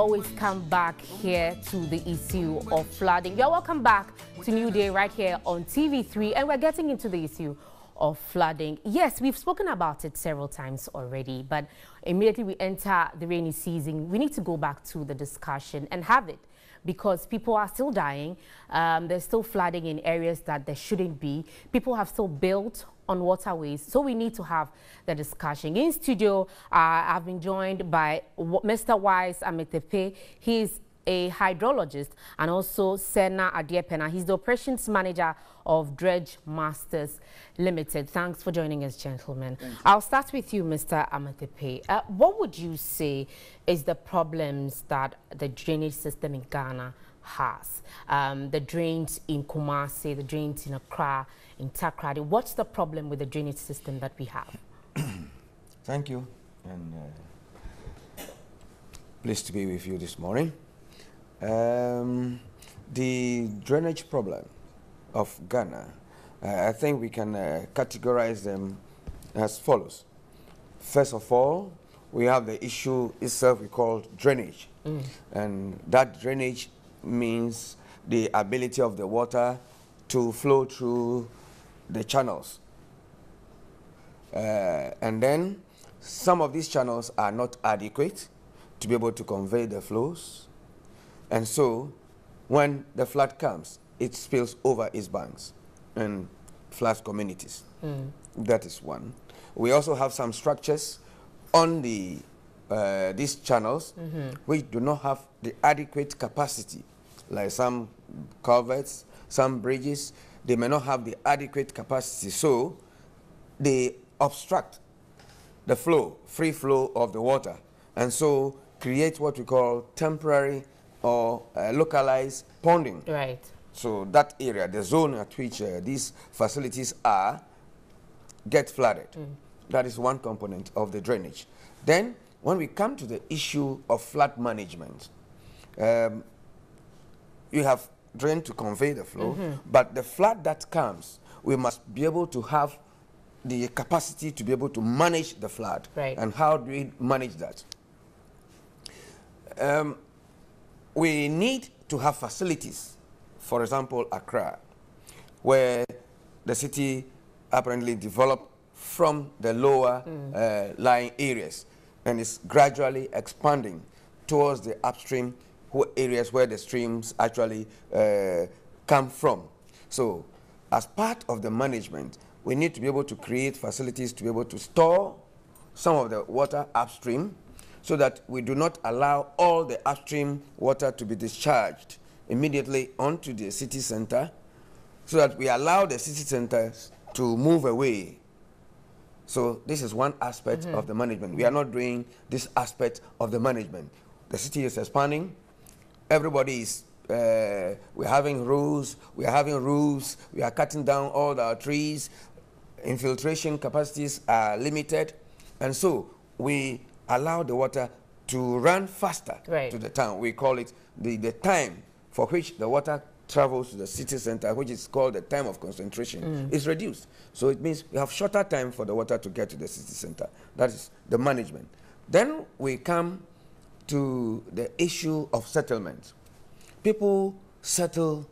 always come back here to the issue of flooding. You're welcome back to New Day right here on TV3 and we're getting into the issue of flooding. Yes, we've spoken about it several times already, but immediately we enter the rainy season, we need to go back to the discussion and have it because people are still dying. Um, there's still flooding in areas that there shouldn't be. People have still built on waterways. So we need to have the discussion. In studio, uh, I've been joined by Mr. Wise Ametepe. He's a hydrologist and also Sena Adiepena. He's the operations manager of Dredge Masters Limited. Thanks for joining us, gentlemen. I'll start with you, Mr. Ametepe. Uh, what would you say is the problems that the drainage system in Ghana has? Um, the drains in Kumasi, the drains in Accra, in Takoradi. What's the problem with the drainage system that we have? Thank you. And uh, pleased to be with you this morning. Um, the drainage problem of Ghana, uh, I think we can uh, categorize them as follows. First of all, we have the issue itself we call drainage. Mm. And that drainage means the ability of the water to flow through the channels. Uh, and then some of these channels are not adequate to be able to convey the flows. And so when the flood comes, it spills over its banks and floods communities. Mm. That is one. We also have some structures on the uh, these channels mm -hmm. which do not have the adequate capacity, like some culverts, some bridges, they may not have the adequate capacity. So they obstruct the flow, free flow of the water, and so create what we call temporary or uh, localized ponding. Right. So that area, the zone at which uh, these facilities are, get flooded. Mm. That is one component of the drainage. Then, when we come to the issue of flood management, um, you have drain to convey the flow, mm -hmm. but the flood that comes, we must be able to have the capacity to be able to manage the flood. Right. And how do we manage that? Um, we need to have facilities, for example, Accra, where the city apparently developed from the lower mm. uh, lying areas and is gradually expanding towards the upstream areas where the streams actually uh, come from. So as part of the management, we need to be able to create facilities to be able to store some of the water upstream so that we do not allow all the upstream water to be discharged immediately onto the city center so that we allow the city centers to move away. So this is one aspect mm -hmm. of the management. We are not doing this aspect of the management. The city is expanding, everybody is uh, we're having rules, we're having rules, we are cutting down all our trees, infiltration capacities are limited, and so we allow the water to run faster right. to the town. We call it the, the time for which the water travels to the city center, which is called the time of concentration, mm. is reduced. So it means we have shorter time for the water to get to the city center. That is the management. Then we come to the issue of settlement. People settle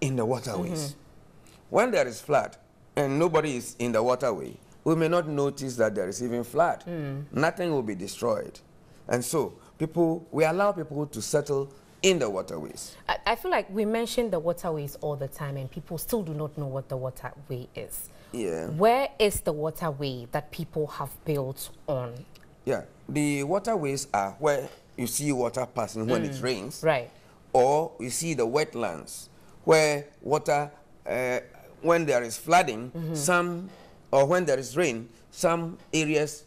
in the waterways. Mm -hmm. When there is flood and nobody is in the waterway, we may not notice that there is even flood. Mm. Nothing will be destroyed. And so people, we allow people to settle in the waterways. I, I, feel like we mention the waterways all the time and people still do not know what the waterway is. Yeah. Where is the waterway that people have built on? Yeah, the waterways are where you see water passing when mm. it rains. Right. Or you see the wetlands where water, uh, when there is flooding, mm -hmm. some, or when there is rain, some areas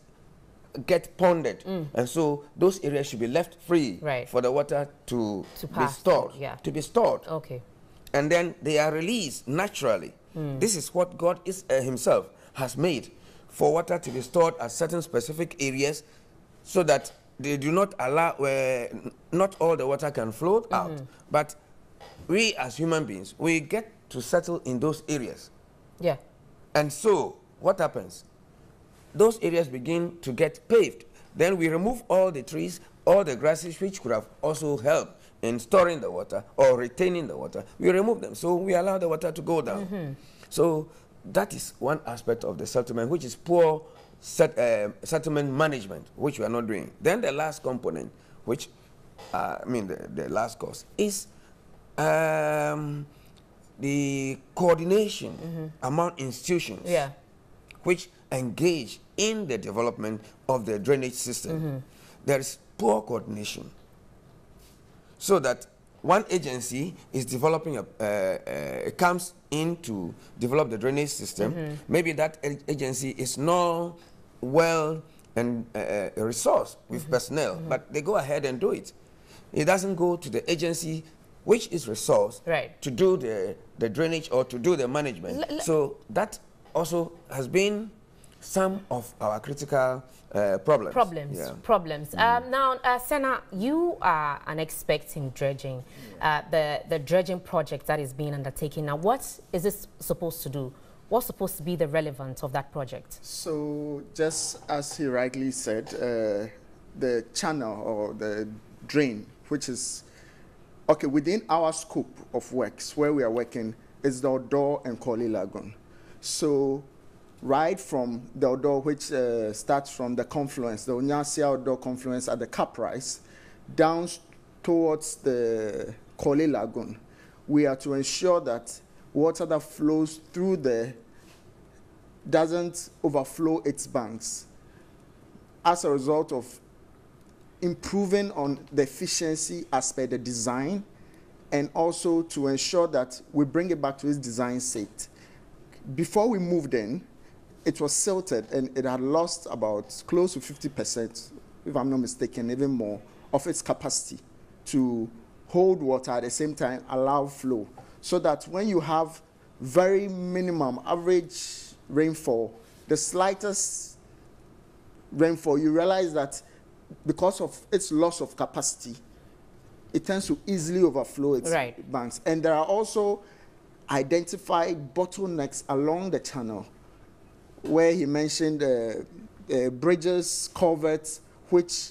get ponded. Mm. And so those areas should be left free right. for the water to, to be stored. Yeah. To be stored. Okay. And then they are released naturally. Mm. This is what God is, uh, himself has made for water to be stored at certain specific areas so that they do not allow where not all the water can flow mm -hmm. out but we as human beings we get to settle in those areas yeah and so what happens those areas begin to get paved then we remove all the trees all the grasses which could have also helped in storing the water or retaining the water, we remove them. So we allow the water to go down. Mm -hmm. So that is one aspect of the settlement, which is poor set, uh, settlement management, which we are not doing. Then the last component, which uh, I mean the, the last cause, is um, the coordination mm -hmm. among institutions yeah. which engage in the development of the drainage system. Mm -hmm. There is poor coordination. So that one agency is developing a, uh, uh, comes in to develop the drainage system. Mm -hmm. Maybe that agency is not well and uh, resourced with mm -hmm. personnel, mm -hmm. but they go ahead and do it. It doesn't go to the agency which is resourced right. to do the, the drainage or to do the management. L so that also has been some of our critical uh, problems. Problems, yeah. problems. Mm. Um, now, uh, Sena, you are an expert in dredging, uh, the, the dredging project that is being undertaken. Now, what is this supposed to do? What's supposed to be the relevance of that project? So, just as he rightly said, uh, the channel or the drain, which is, okay, within our scope of works, where we are working, is the Odaw and Korle Lagoon. So, right from the Odaw, which uh, starts from the confluence, the Onyasia Odaw confluence at the Caprice, down towards the Korle Lagoon, we are to ensure that water that flows through there doesn't overflow its banks as a result of improving on the efficiency as per the design and also to ensure that we bring it back to its design state. Before we moved in, it was silted and it had lost about close to 50%, if I'm not mistaken, even more, of its capacity to hold water at the same time allow flow. So that when you have very minimum average rainfall, the slightest rainfall, you realize that because of its loss of capacity, it tends to easily overflow its right. banks. And there are also identified bottlenecks along the channel where he mentioned uh, uh, bridges, culverts, which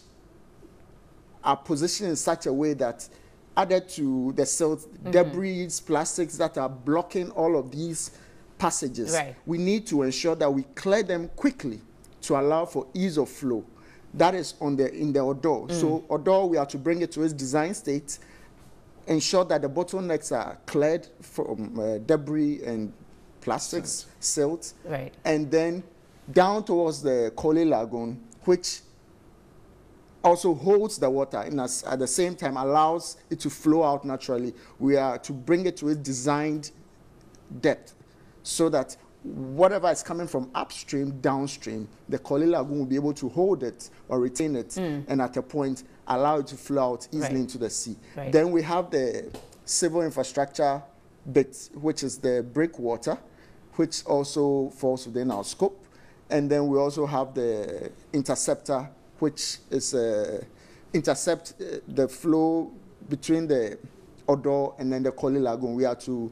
are positioned in such a way that added to the silt, mm -hmm. debris, plastics that are blocking all of these passages, right. we need to ensure that we clear them quickly to allow for ease of flow. That is on the in the Odaw. Mm. So Odaw, we are to bring it to its design state, ensure that the bottlenecks are cleared from uh, debris and plastics, silt, right. and then down towards the Korle Lagoon, which also holds the water and at the same time allows it to flow out naturally. We are to bring it to its designed depth so that whatever is coming from upstream, downstream, the Korle Lagoon will be able to hold it or retain it mm. and at a point allow it to flow out easily right. into the sea. Right. Then we have the civil infrastructure bit, which is the breakwater, which also falls within our scope. And then we also have the interceptor, which is uh, intercept uh, the flow between the Odaw and then the Korle Lagoon. We are to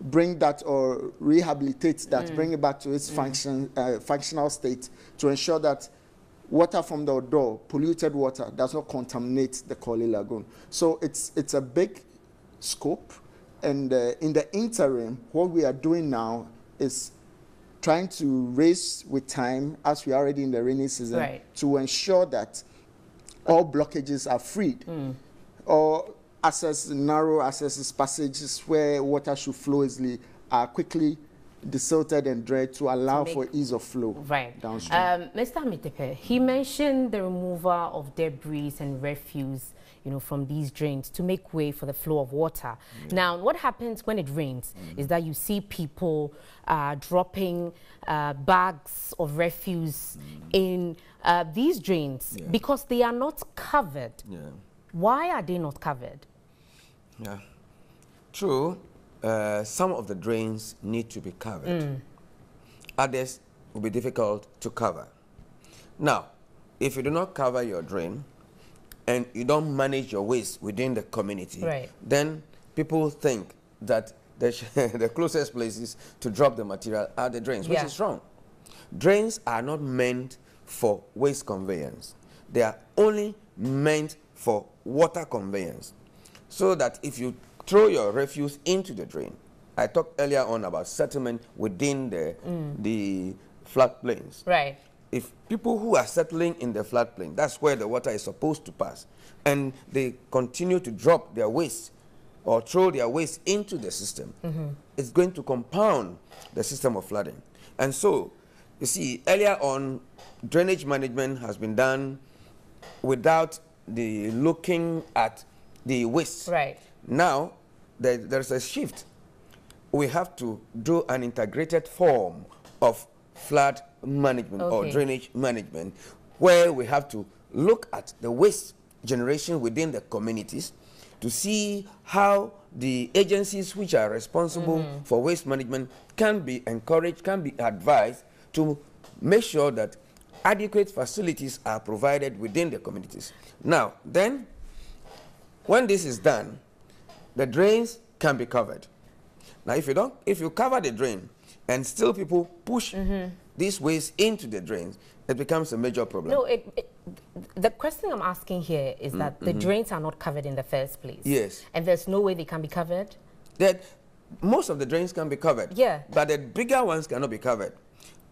bring that or rehabilitate that, mm. bring it back to its mm. function, uh, functional state to ensure that water from the Odaw, polluted water, does not contaminate the Korle Lagoon. So it's, it's a big scope. And uh, in the interim, what we are doing now is trying to race with time as we are already in the rainy season right. to ensure that all blockages are freed. Mm. Or access, narrow access passages where water should flow easily are quickly desilted and dredged to allow to for ease of flow right. downstream. Um, Mr. Ametepe, he mentioned the removal of debris and refuse you know, from these drains to make way for the flow of water. Now, what happens when it rains mm. is that you see people uh, dropping uh, bags of refuse mm. in uh, these drains yeah. because they are not covered. Yeah. Why are they not covered? Yeah. True, uh, some of the drains need to be covered. Mm. Others will be difficult to cover. Now, if you do not cover your drain, and you don't manage your waste within the community, right. then people think that the, the closest places to drop the material are the drains, which yeah. is wrong. Drains are not meant for waste conveyance. they are only meant for water conveyance. So that if you throw your refuse into the drain, I talked earlier on about settlement within the, mm. the floodplains Right. if people who are settling in the floodplain, that's where the water is supposed to pass, and they continue to drop their waste or throw their waste into the system, mm-hmm. it's going to compound the system of flooding. And so, you see, earlier on, drainage management has been done without the looking at the waste. Right. Now, there, there's a shift. We have to do an integrated form of flood management or drainage management where we have to look at the waste generation within the communities to see how the agencies which are responsible mm-hmm. for waste management can be encouraged, can be advised to make sure that adequate facilities are provided within the communities. Now, then, when this is done, the drains can be covered. Now, if you don't, if you cover the drain and still people push mm-hmm. these waste into the drains, it becomes a major problem. No, it, it, the question I'm asking here is mm, that the mm-hmm. drains are not covered in the first place. Yes. And there's no way they can be covered. that most of the drains can be covered. Yeah. But the bigger ones cannot be covered.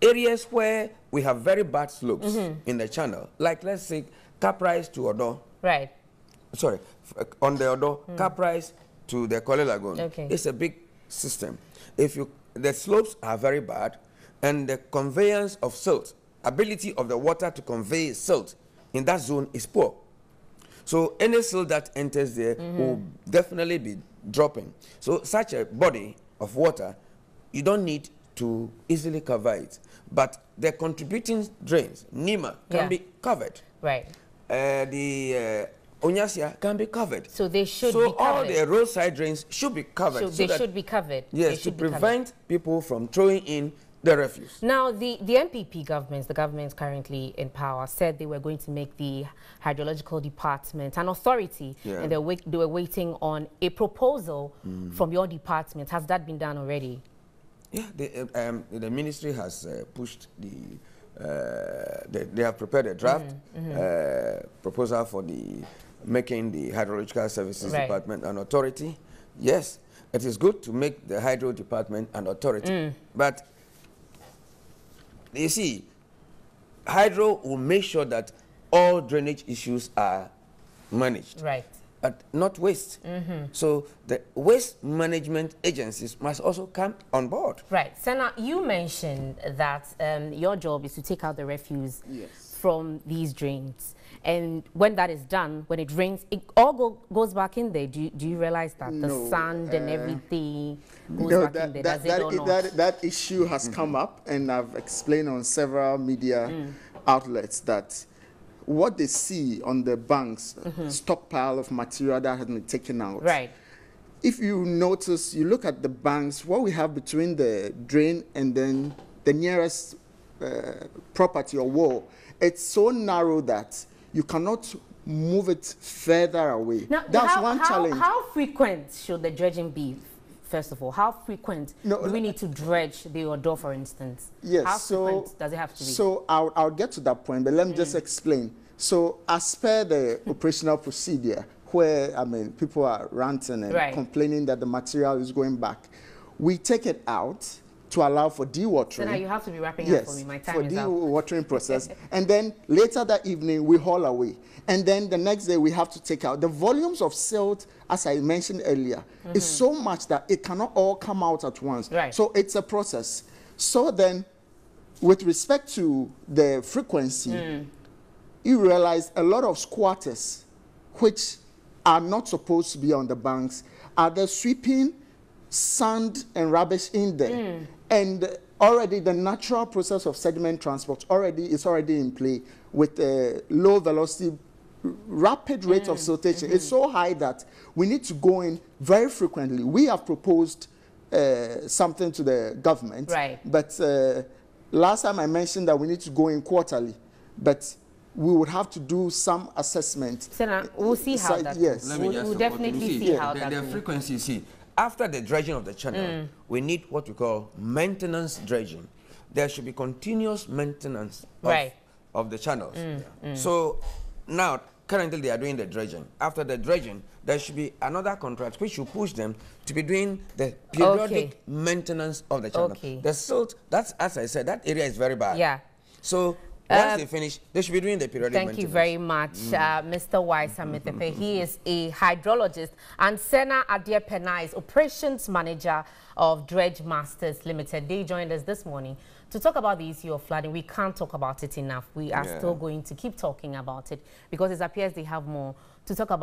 Areas where we have very bad slopes Mm-hmm. in the channel, like let's say Caprice to Odaw, Right. sorry, on the Odaw, mm. Caprice to the Korle Lagoon. Okay. It's a big system. If you, the slopes are very bad, and the conveyance of silt, ability of the water to convey silt in that zone is poor. So any silt that enters there will definitely be dropping. So such a body of water, you don't need to easily cover it. But the contributing drains, NIMA, can Yeah. be covered. Right. Uh, the uh, Onyasia can be covered. So they should so all the roadside drains should be covered. So so they should be covered. Yes, to prevent people from throwing in the refuse. Now, the, the NPP governments, the governments currently in power, said they were going to make the hydrological department an authority, Yeah. and they, wait, they were waiting on a proposal from your department. Has that been done already? Yeah, the, um, the ministry has uh, pushed the, uh, they, they have prepared a draft Mm-hmm, uh, proposal for the making the hydrological services Right. department an authority. Yes, it is good to make the hydro department an authority, Mm. but you see, hydro will make sure that all drainage issues are managed Right. but not waste. So the waste management agencies must also come on board. Right. Sena, you mentioned that um, your job is to take out the refuse Yes. From these drains. And when that is done, when it rains, it all go, goes back in there. Do you, do you realize that? The No, sand and uh, everything goes No, back in that, there. that, Does that, it or not? that, that issue has come up, and I've explained on several media Mm. outlets that what they see on the banks, stockpile of material that has been taken out. Mm-hmm. right. If you notice, you look at the banks, what we have between the drain and then the nearest uh, property or wall, it's so narrow that you cannot move it further away. Now, That's how, one how, challenge. How frequent should the dredging be? First of all, how frequent No, do we need to dredge the Odaw, for instance? Yes. How so, frequent does it have to be? So I'll, I'll get to that point, but let me Mm. just explain. So as per the operational procedure, where I mean people are ranting and Right. complaining that the material is going back, we take it out to allow for dewatering. Sena, you have to be wrapping up for me. My time for is up. dewatering process. and then later that evening, we haul away. And then the next day, we have to take out. The volumes of silt, as I mentioned earlier, is so much that it cannot all come out at once. Mm-hmm. Right. So it's a process. So then, with respect to the frequency, Mm. you realize a lot of squatters, which are not supposed to be on the banks, are there sweeping sand and rubbish in there. Mm. And already the natural process of sediment transport already is already in play with a low velocity rapid rate Mm. of siltation. It's Mm-hmm. so high that we need to go in very frequently. We have proposed uh, something to the government. Right. But uh, last time I mentioned that we need to go in quarterly, but we would have to do some assessment. Sena, we'll see how So- that yes. goes. We'll, we'll definitely You see yeah, how the, that the frequency, see, after the dredging of the channel, Mm. we need what we call maintenance dredging. There should be continuous maintenance of, Right. Mm, of the channels. So now, currently they are doing the dredging. After the dredging, there should be another contract which should push them to be doing the periodic Okay. maintenance of the channel. Okay. The silt, that's as I said, that area is very bad. Yeah. So once Uh, they finish, they should be doing the periodic Thank you very much, uh, Mr. Wise Ametepe. He is a hydrologist, and Sena Adiepena is operations manager of Dredge Masters Limited. They joined us this morning to talk about the issue of flooding. We can't talk about it enough. We are Yeah. still going to keep talking about it because it appears they have more to talk about.